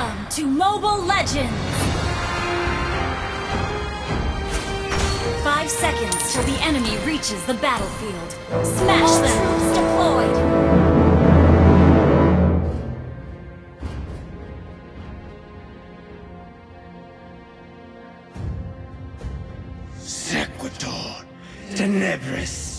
Welcome to Mobile Legends! Five seconds till the enemy reaches the battlefield. Smash them! Deployed! Sequitor Tenebris.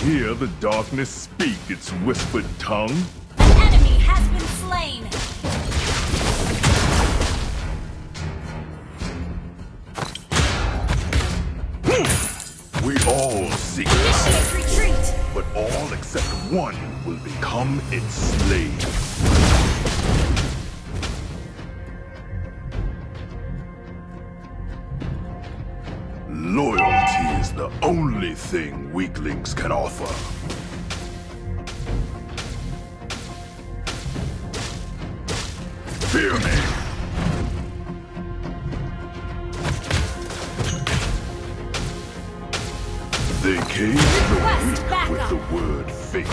Hear the darkness speak its whispered tongue? An enemy has been slain! We all seek Initiate retreat! but all except one will become its slave. Only thing weaklings can offer. Fear me. They cage the weak with the word fate.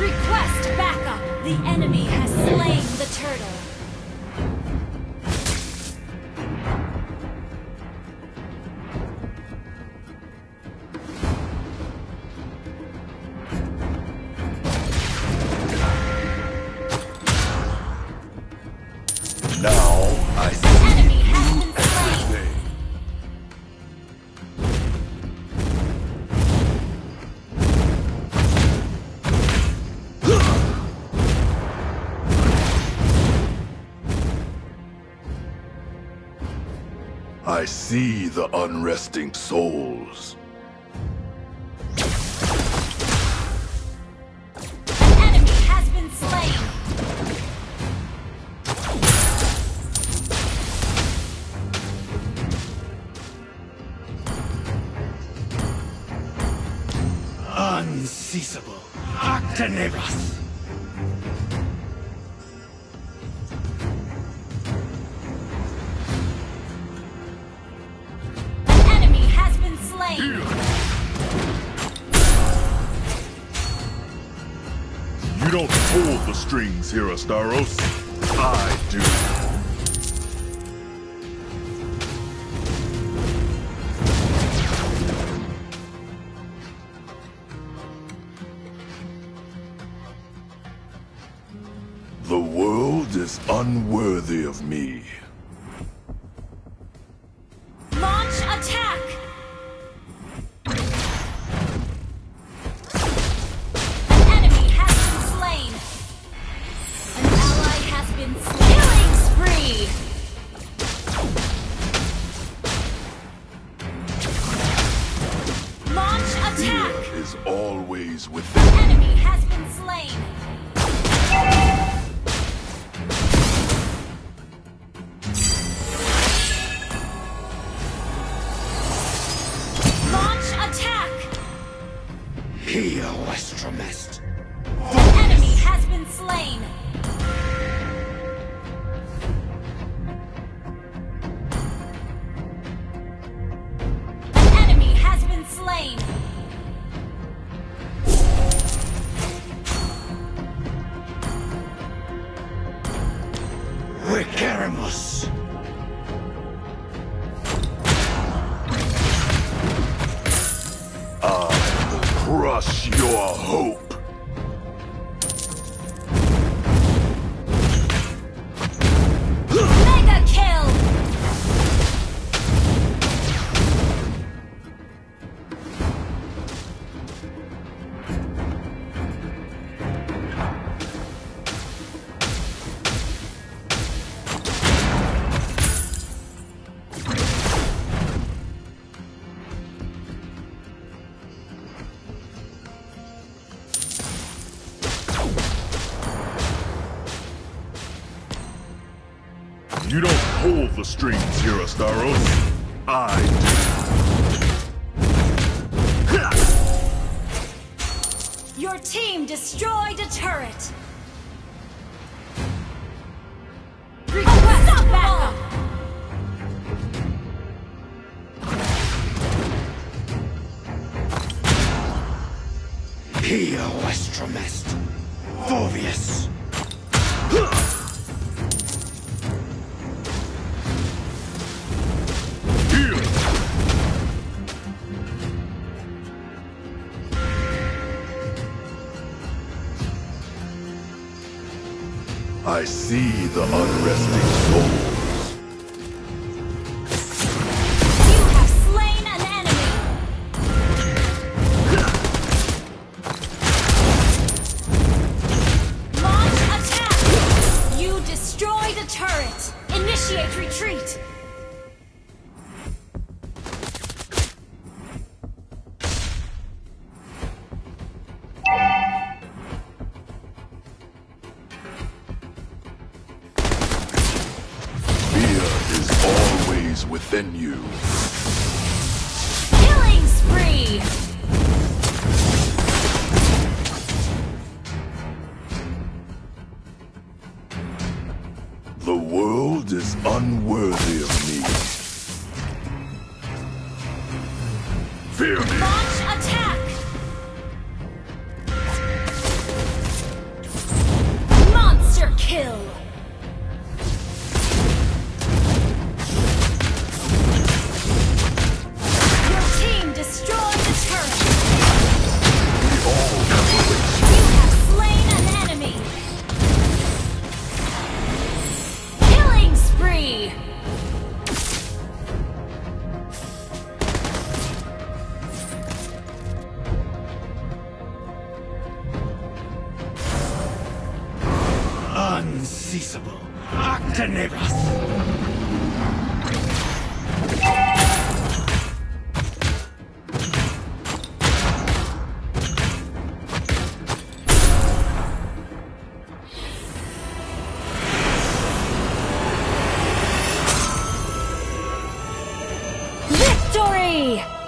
Request backup! The enemy has slain the turtle. I see the unresting souls. Enemy has been slain! Unceasable. Octanebras. Pull the strings here, Astaros. I do. The world is unworthy of me. Attack! is always within. An enemy has been slain! Launch attack! Here, Westromest. An enemy has been slain! Crush your hope. You don't hold the strings here, Astaros. I Your team destroyed a turret! Request backup! Here, I see the unresting souls. You have slain an enemy! Attack! You turret! Initiate retreat! Within you. Killing spree! The world is unworthy of me. Fear me! Launch attack! Unceasable. Octanebras. Victory!